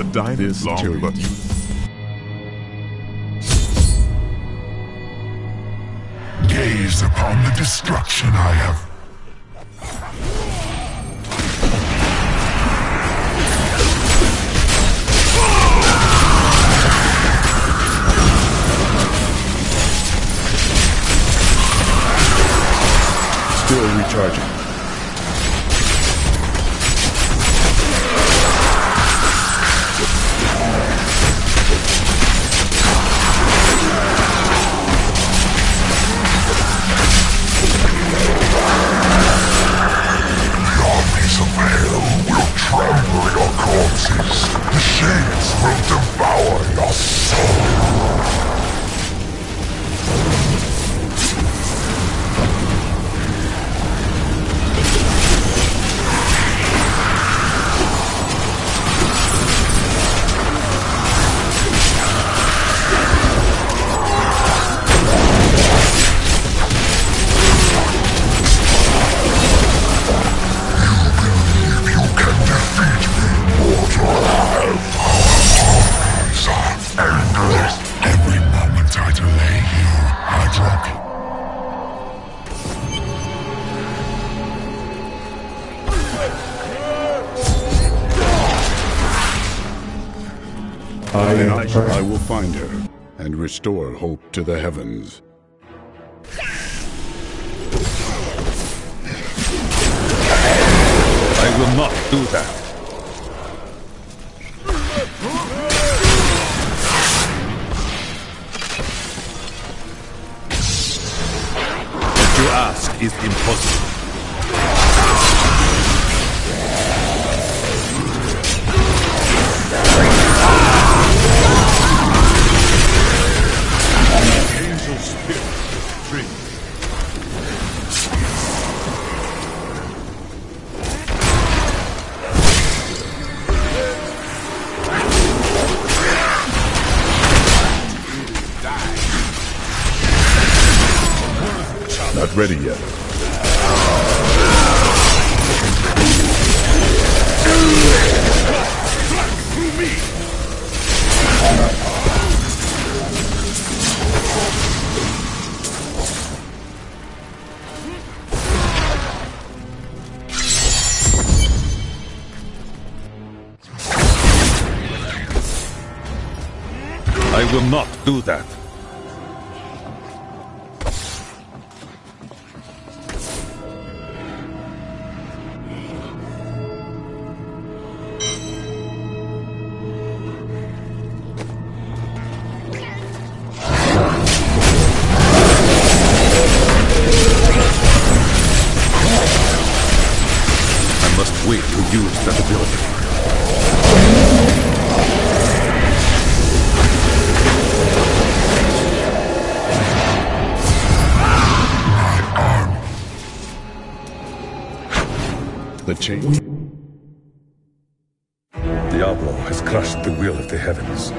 The diet is long, but you Gaze upon the destruction I have. still recharging. Trample your corpses. The shades will devour your soul. Restore hope to the heavens. I will not do that. Diablo has crushed the will of the heavens.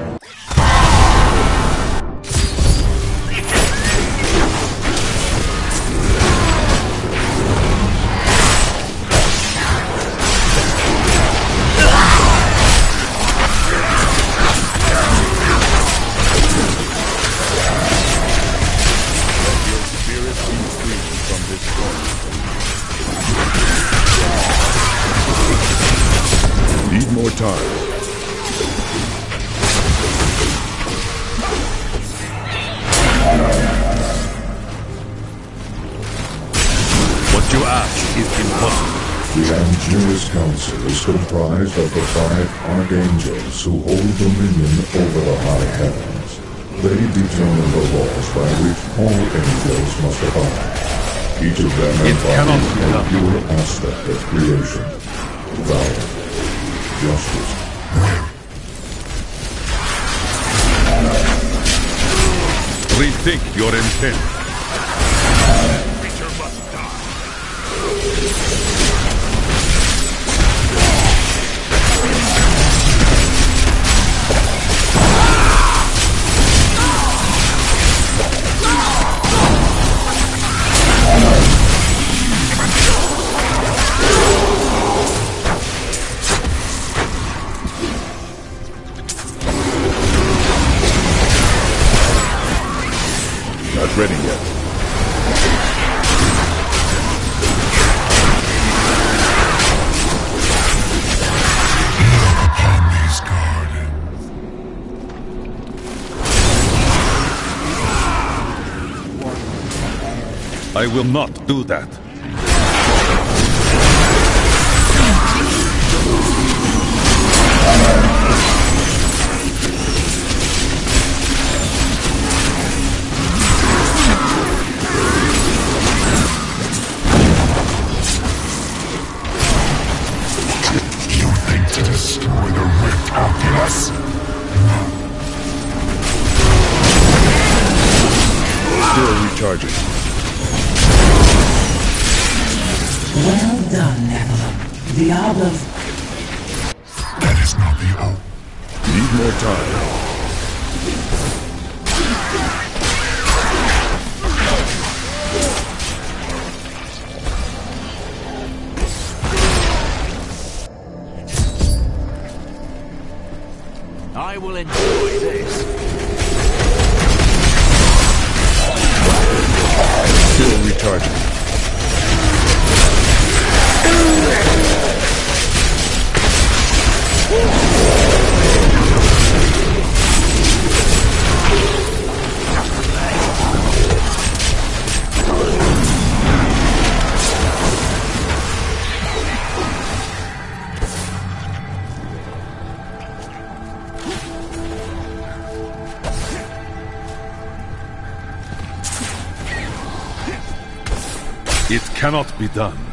Is comprised of the five archangels who hold dominion over the high heavens. They determine the laws by which all angels must abide. Each of them It cannot embodies be a pure aspect of creation. Valor, justice, Rethink your intent. I will not do that. be done.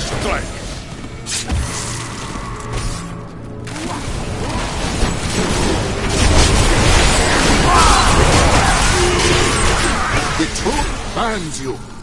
strike. The truth binds you.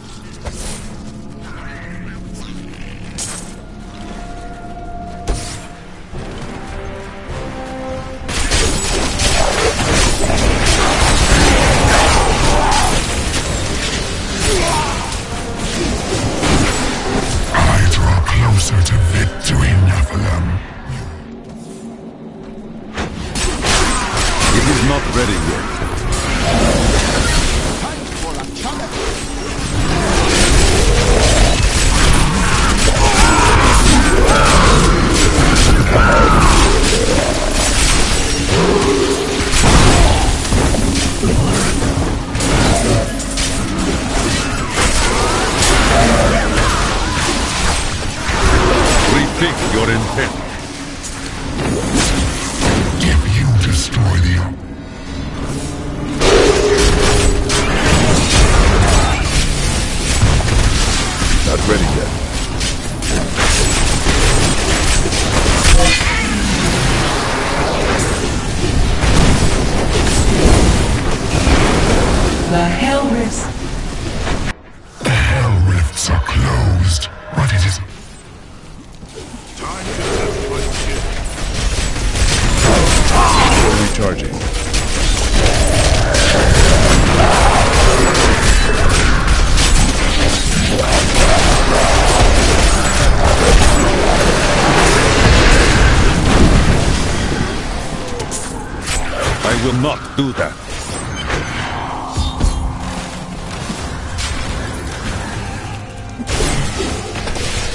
Not do that.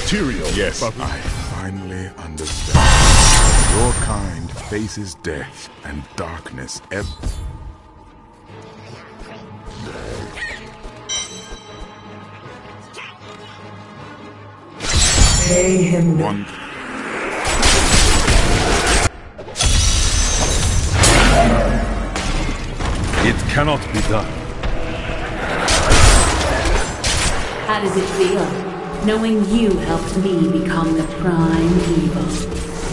Tyrael, Yes, but I finally understand. Your kind faces death and darkness ev- Pay him one. Cannot be done. How does it feel, knowing you helped me become the prime evil?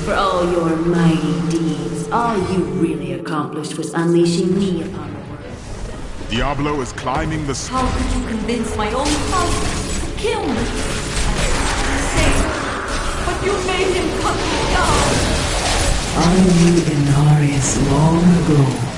For all your mighty deeds, all you really accomplished was unleashing me upon the world. Diablo is climbing the s- How could you convince my own father to kill me? Say, but you made him cut me down. I knew Inarius long ago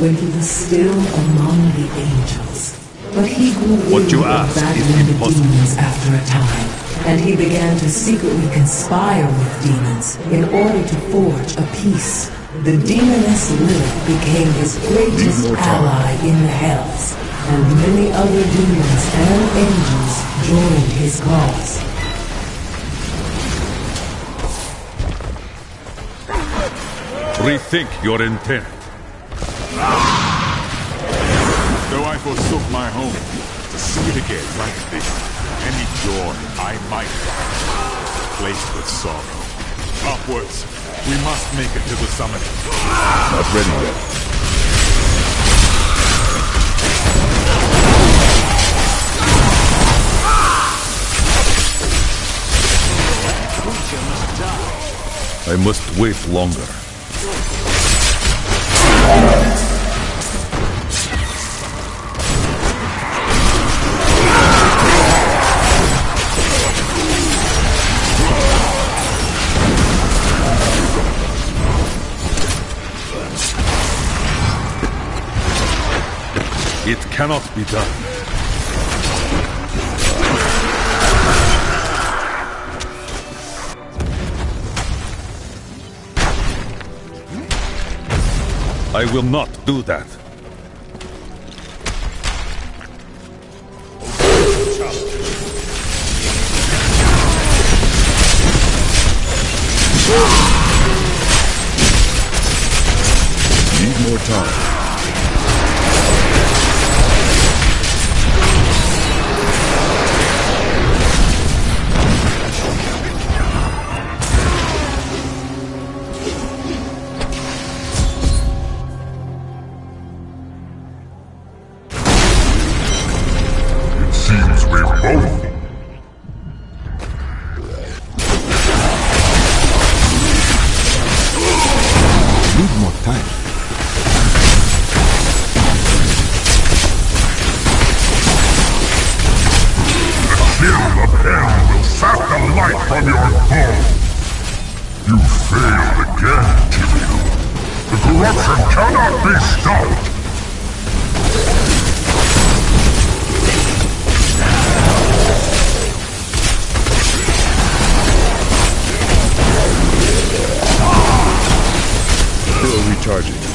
when he was still among the angels. But he grew What you ask is battling the impossible. demons after a time, and he began to secretly conspire with demons in order to forge a peace. The demoness Lilith became his greatest Need more time. ally in the Hells, and many other demons and angels joined his cause. Rethink your intent. Forsook my home, to see it again like this, any joy I might find, placed with sorrow. Upwards, we must make it to the summit. not ready yet. I must wait longer. Cannot be done. I will not do that. Need more time. You failed again, Tyrael. The corruption cannot be stopped. Still recharging.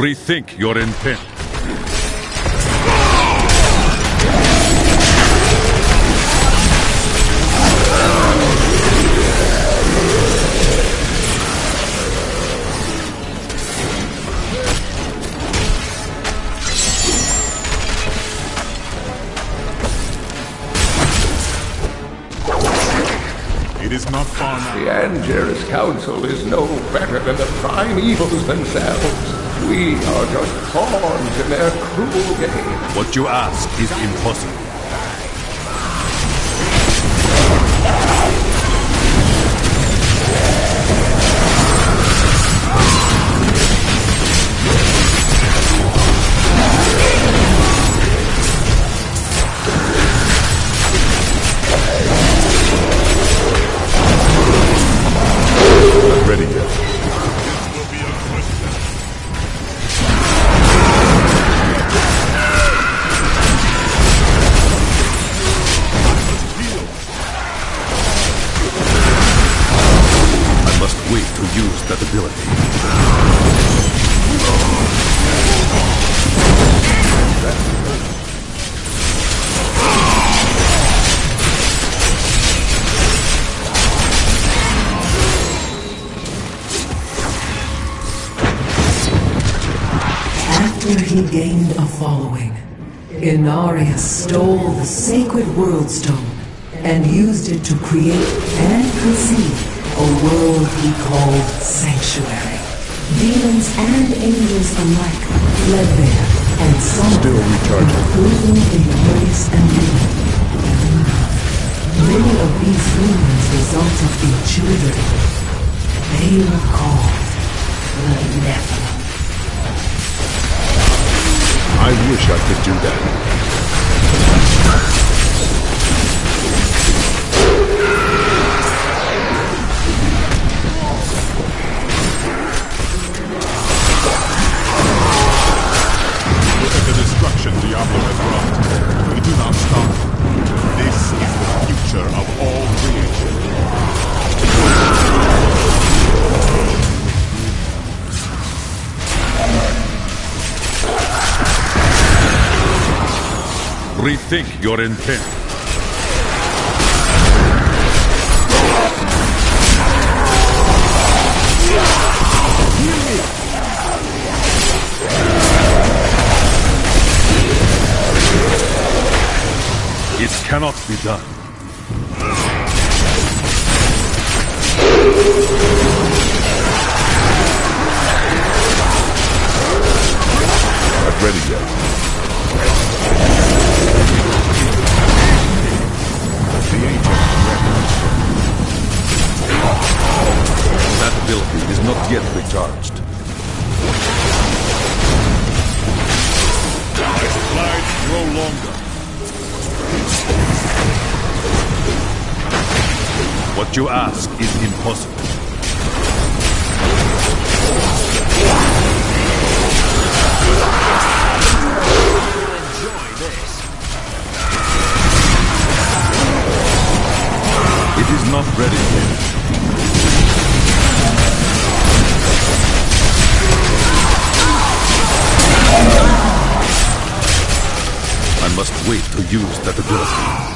Rethink your intent. It is not far. The Angiris Council is no better than the prime evils themselves. We are just pawns in their cruel game. What you ask is impossible. Ability. After he gained a following, Inarius stole the sacred World Stone and used it to create and conceive a world he called Sanctuary. Demons and angels alike fled there, and some Still recharging. including Inarius and Demon. Many of these humans resulted in children. They were called the Nephilim. I wish I could do that. Destruction Diablo has wrought. We do not stop. This is the future of all creation. Rethink your intent. It cannot be done. What you ask is impossible. It is not ready yet. I must wait to use that ability.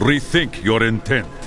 Rethink your intent.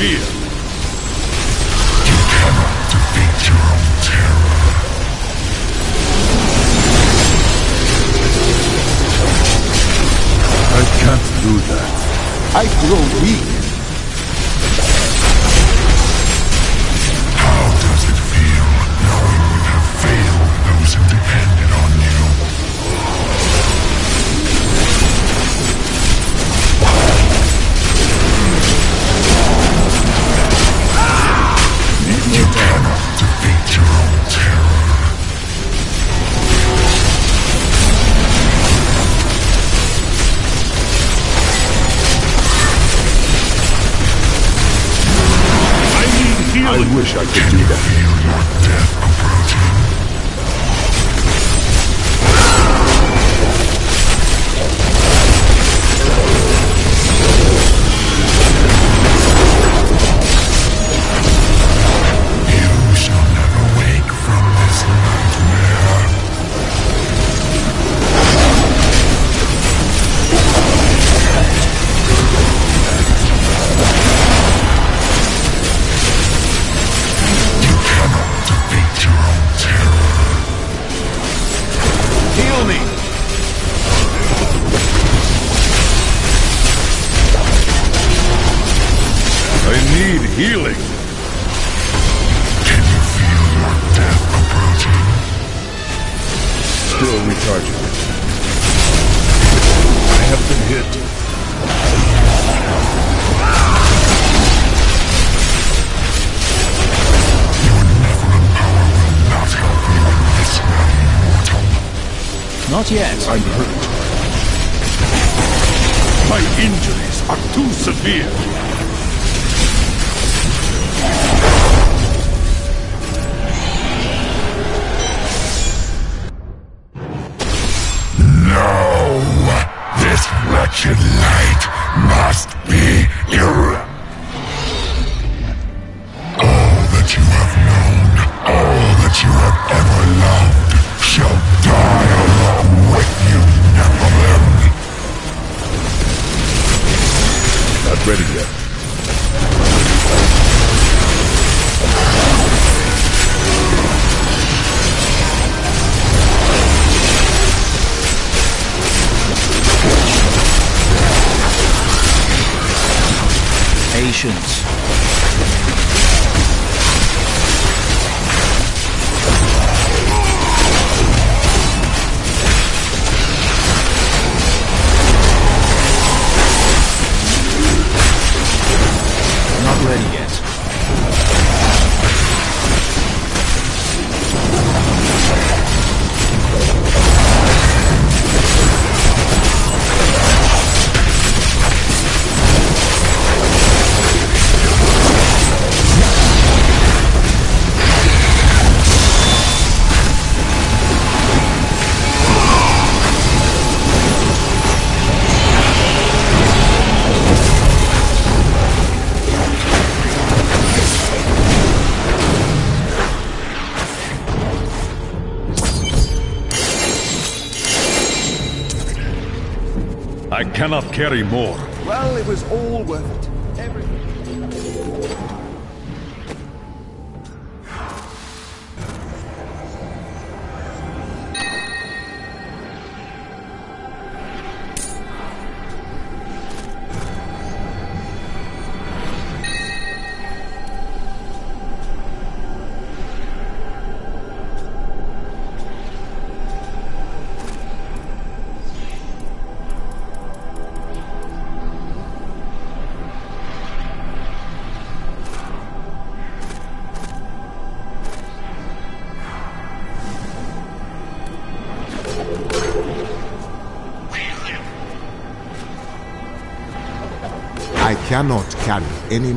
fear. You cannot defeat your own terror. I can't do that. I grow weak. Not yet. I'm hurt. My injuries are too severe. I cannot carry more. Well, it was all worth it. Cannot carry any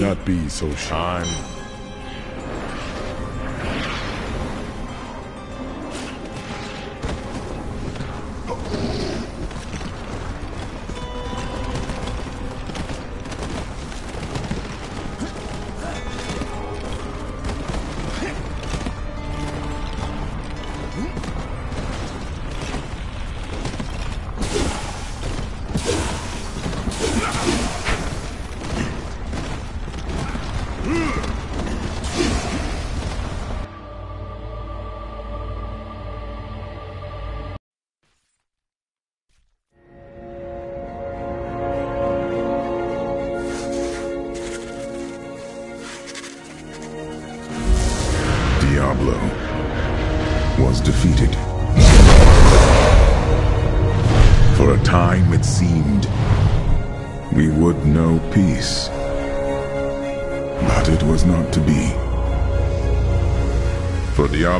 Not be so sure. I'm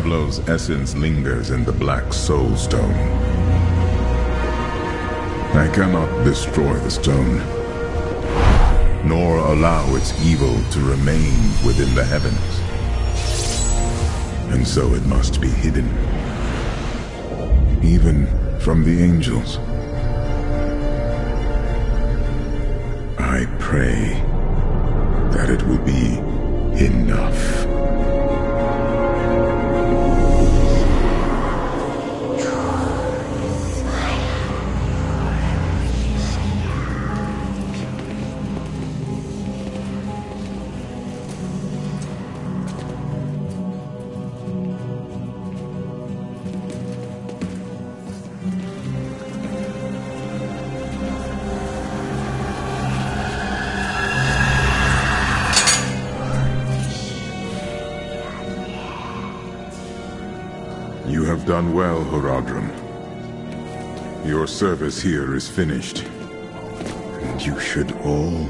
Diablo's essence lingers in the Black Soul Stone. I cannot destroy the stone, nor allow its evil to remain within the heavens. And so it must be hidden. Even from the angels. I pray that it will be enough. Done well, Horadrim. Your service here is finished. And you should all...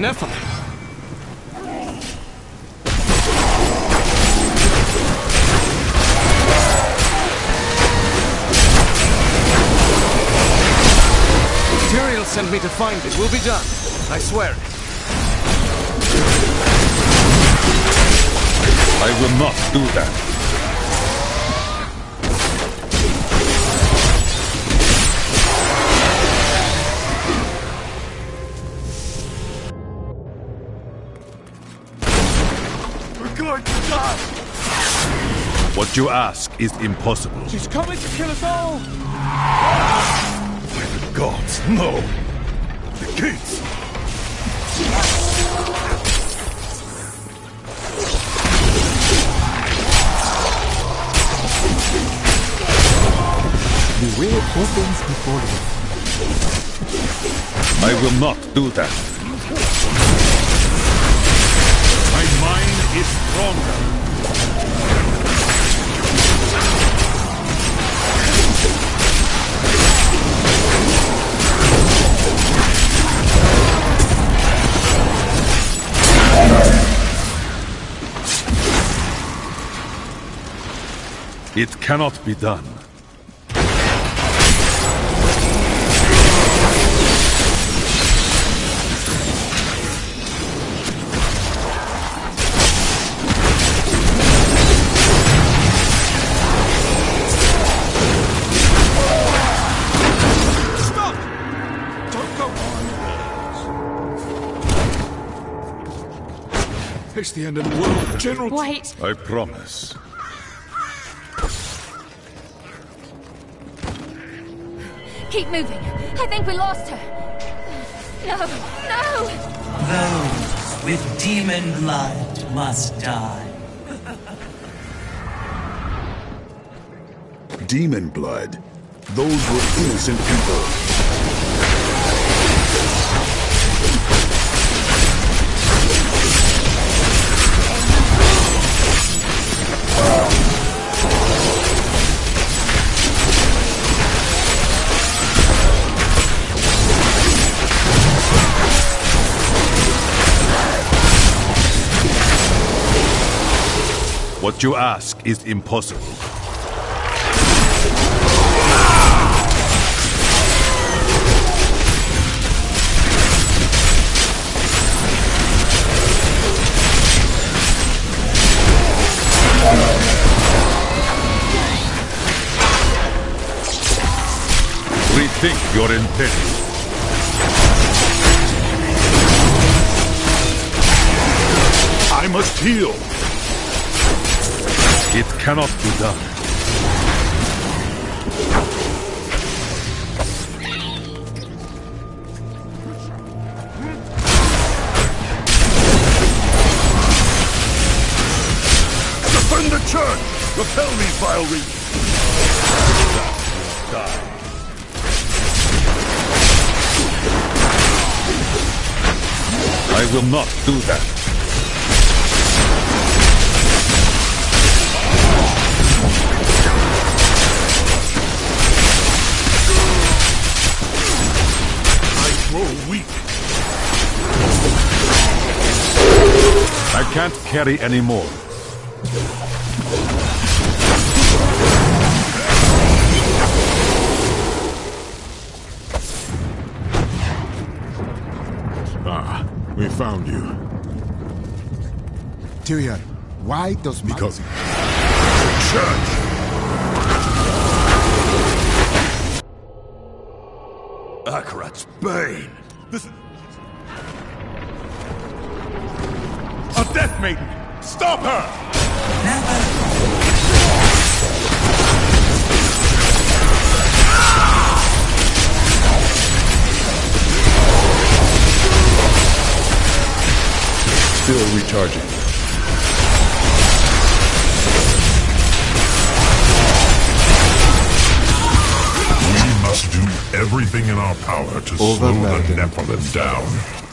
Nephilim. Tyrael sent me to find it. We'll be done. I swear it. I will not do that. Going to die! What you ask is impossible. She's coming to kill us all! By the gods, no! The gates! The way opens before you. I will not do that. My mind is stronger. It cannot be done. It's the end of the world. General... Wait! I promise. Keep moving. I think we lost her. No, no! Those with demon blood must die. Demon blood. Those were innocent people. What you ask is impossible. Rethink your intent. I must heal. It cannot be done. Defend the church! Repel these vile reeds! Die. I will not do that. I can't carry any more. Ah, we found you. Tyrion, why does my... Because... Church! Akarat's Bane! This Death Maiden! Stop her! Still recharging. We must do everything in our power to slow the Nephilim down.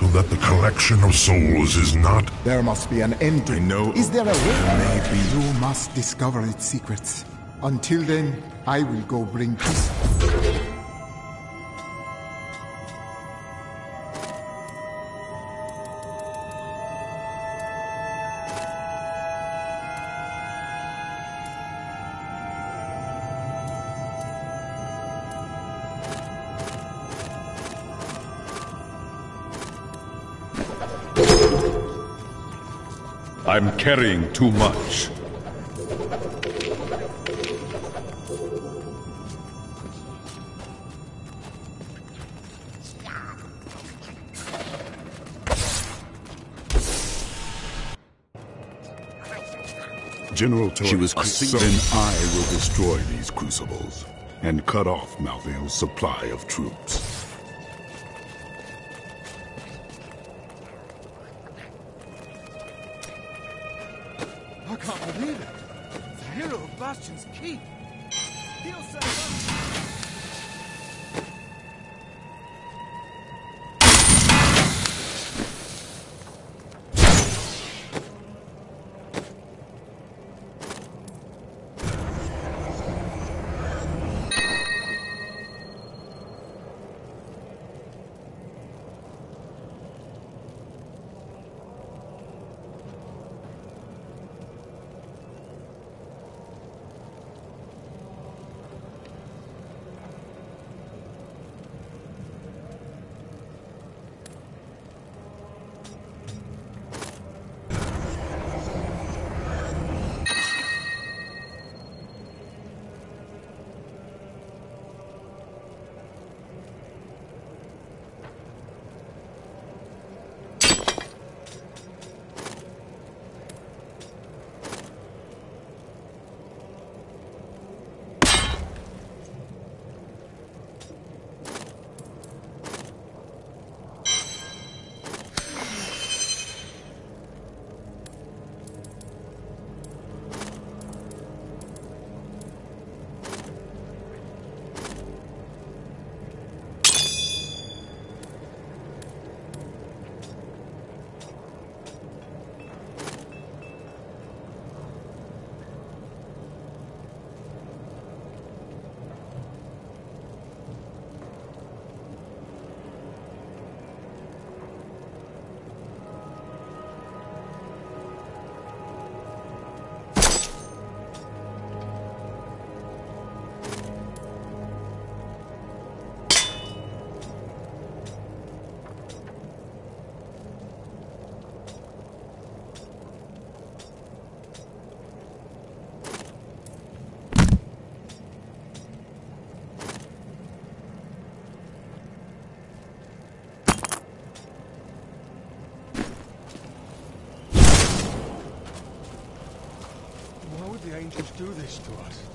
So that the collection of souls is not... There must be an end to I know... Is there a way? Maybe. You must discover its secrets. Until then, I will go bring peace. Carrying too much. General Torres, She was then I will destroy these crucibles and cut off Malthael's supply of troops. Do this to us?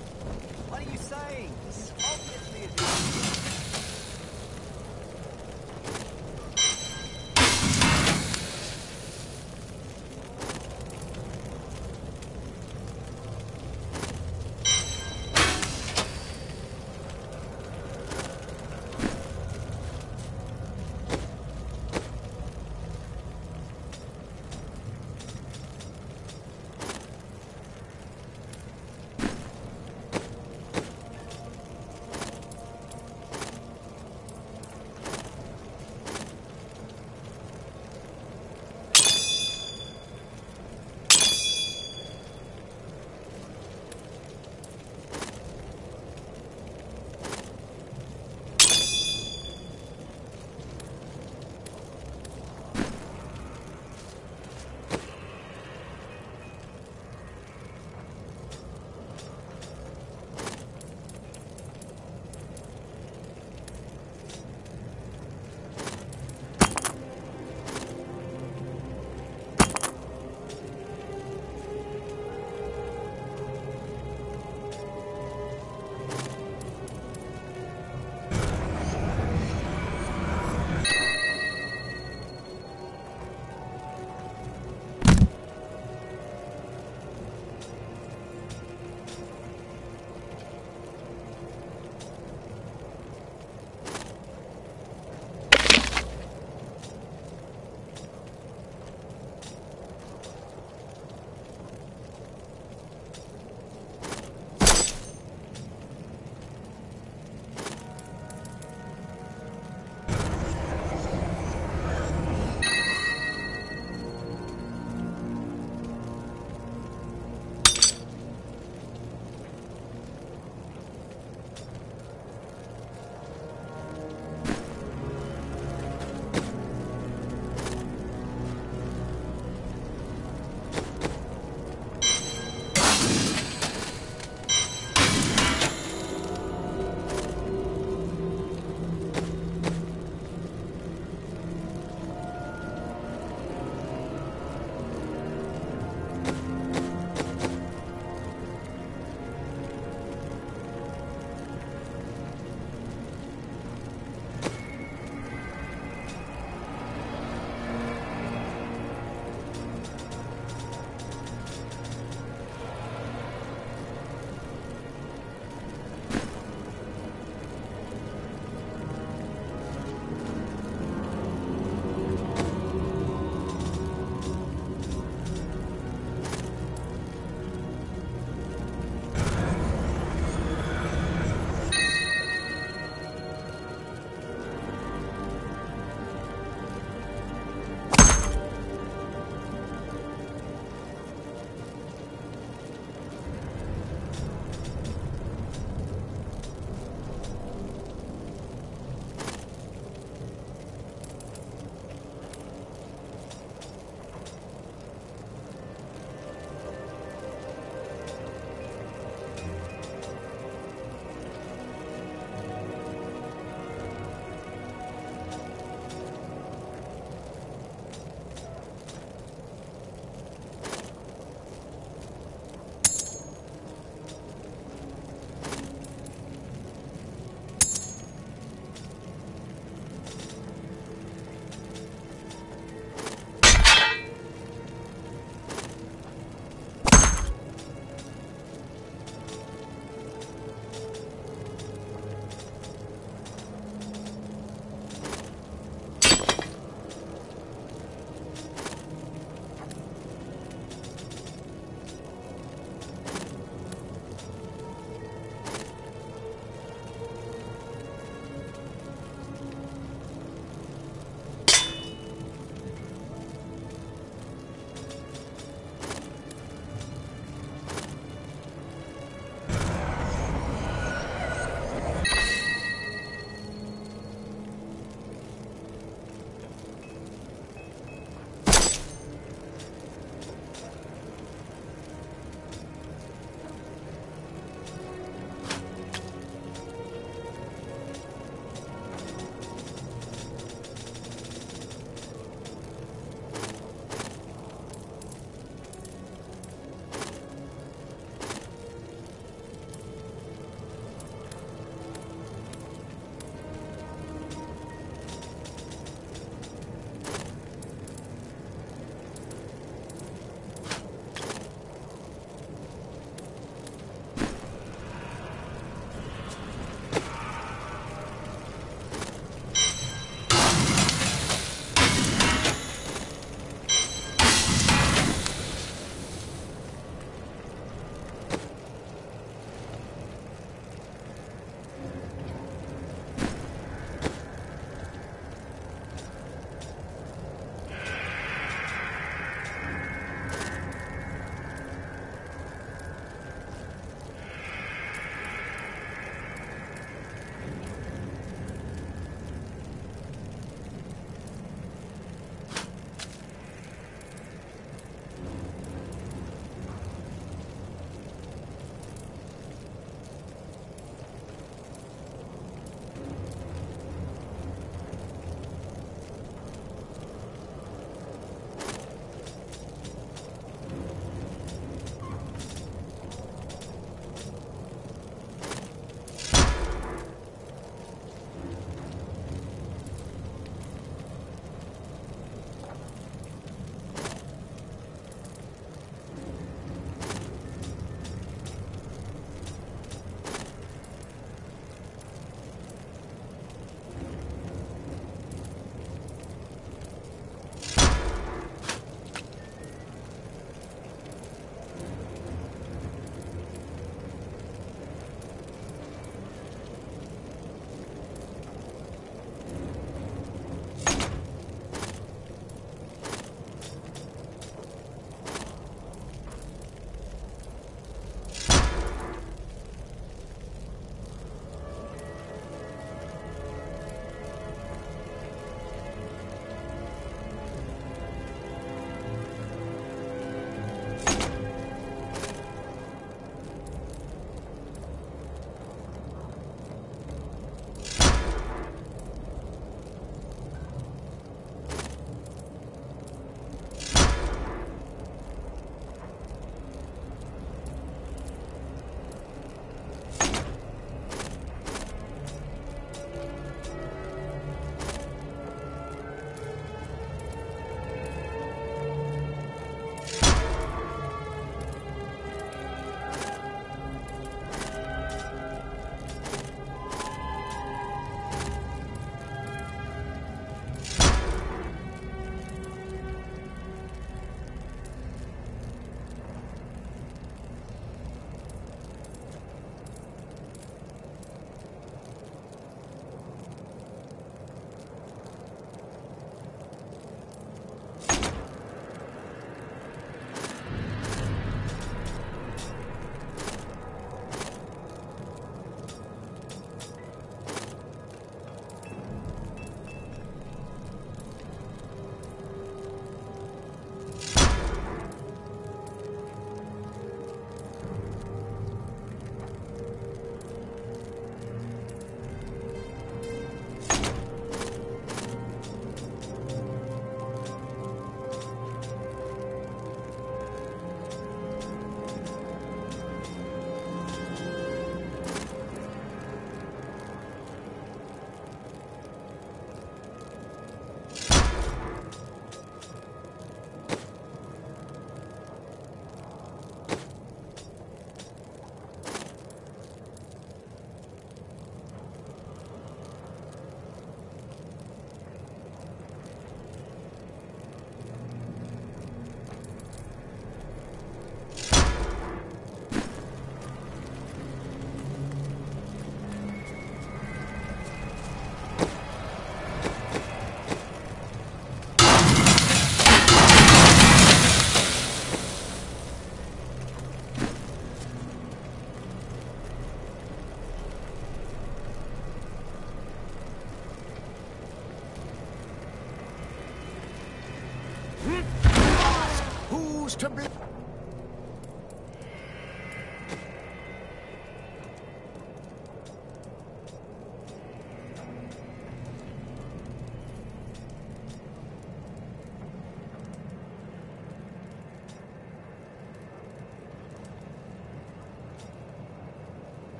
To be...